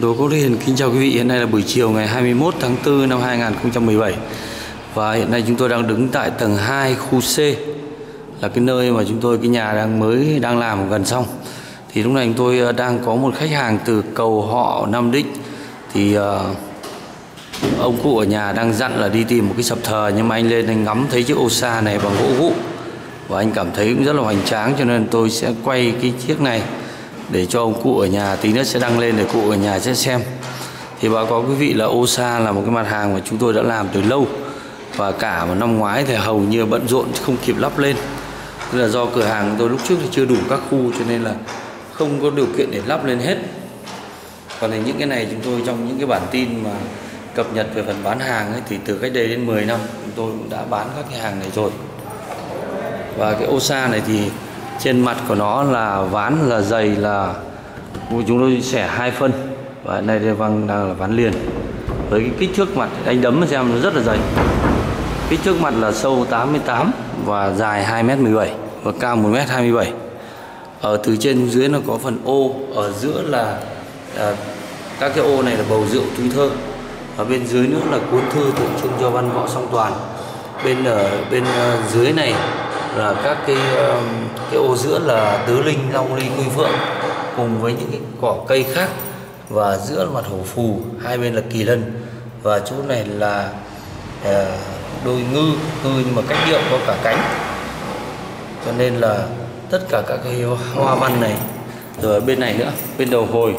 Đồ Quốc Lê Hiền kính chào quý vị. Hiện nay là buổi chiều ngày 21 tháng 4 năm 2017 và hiện nay chúng tôi đang đứng tại tầng 2 khu C là cái nơi mà chúng tôi cái nhà đang mới đang làm gần xong. Thì lúc này chúng tôi ờ, đang có một khách hàng từ cầu họ Nam Định thì uh, ông cụ ở nhà đang dặn là đi tìm một cái sập thờ nhưng mà anh lên anh ngắm thấy chiếc ô sa này bằng gỗ vụ và anh cảm thấy cũng rất là hoành tráng cho nên tôi sẽ quay cái chiếc này để cho ông cụ ở nhà tí nữa sẽ đăng lên để cụ ở nhà sẽ xem. Thì báo cáo quý vị là OSA là một cái mặt hàng mà chúng tôi đã làm từ lâu. Và cả một năm ngoái thì hầu như bận rộn không kịp lắp lên. Tức là do cửa hàng tôi lúc trước thì chưa đủ các khu cho nên là không có điều kiện để lắp lên hết. Còn thì những cái này chúng tôi trong những cái bản tin mà cập nhật về phần bán hàng ấy, thì từ cách đây đến 10 năm chúng tôi cũng đã bán các cái hàng này rồi. Và cái OSA này thì trên mặt của nó là ván là dày là chúng tôi xẻ hai phân. Và đây đây văng đang là ván liền. Với cái kích thước mặt anh đấm xem nó rất là dày. Kích thước mặt là sâu 88 và dài 2m17 và cao 1m27 ở từ trên dưới nó có phần ô ở giữa là à, các cái ô này là bầu rượu túi thơ. Ở bên dưới nữa là cuốn thư tượng trưng cho văn võ song toàn. Bên ở bên à, dưới này là các cái um, cái ô giữa là tứ linh, long ly quy phượng cùng với những cái cỏ cây khác và giữa mặt hổ phù, hai bên là kỳ lân. Và chỗ này là ờ, đôi ngư ngư nhưng mà cách điệu có cả cánh. Cho nên là tất cả các cái hoa văn này. Rồi bên này nữa, bên đầu hồi.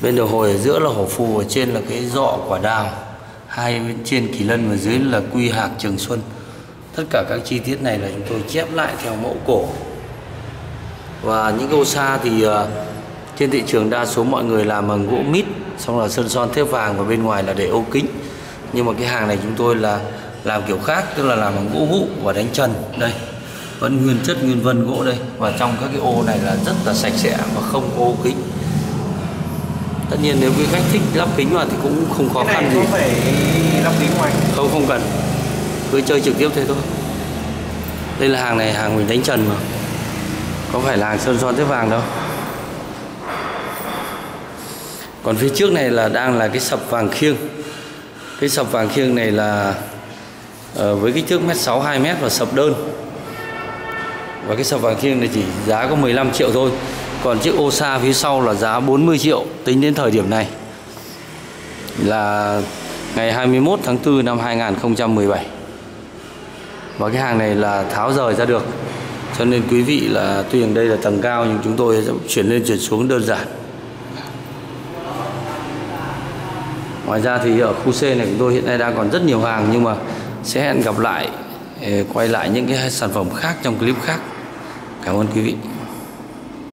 Bên đầu hồi ở giữa là hổ phù, ở trên là cái dọ quả đào. Hai bên trên kỳ lân và dưới là quy hạc trường xuân tất cả các chi tiết này là chúng tôi chép lại theo mẫu cổ. Và những ô sa thì uh, trên thị trường đa số mọi người làm bằng gỗ mít xong là sơn son thép vàng và bên ngoài là để ô kính. Nhưng mà cái hàng này chúng tôi là làm kiểu khác tức là làm bằng gỗ vụ và đánh trần đây vẫn nguyên chất nguyên vân gỗ đây. Và trong các cái ô này là rất là sạch sẽ và không ô kính. Tất nhiên nếu quý khách thích lắp kính vào thì cũng không khó khăn gì. phải lắp kính ngoài. Không không cần. Cứ chơi trực tiếp thế thôi đây là hàng này hàng mình đánh trần mà. Có phải là hàng sơn son tiếp vàng đâu. Còn phía trước này là đang là cái sập vàng khiêng. Cái sập vàng khiêng này là uh, với kích thước mét sáu hai mét và sập đơn. Và cái sập vàng khiêng này chỉ giá có 15 triệu thôi. Còn chiếc ô sa phía sau là giá 40 triệu tính đến thời điểm này. Là ngày 21 tháng 4 năm 2017 và cái hàng này là tháo rời ra được. Cho nên quý vị là, tuy rằng đây là tầng cao nhưng chúng tôi sẽ chuyển lên chuyển xuống đơn giản. Ngoài ra thì ở khu C này chúng tôi hiện nay đang còn rất nhiều hàng nhưng mà sẽ hẹn gặp lại ờ, quay lại những cái sản phẩm khác trong clip khác. Cảm ơn quý vị.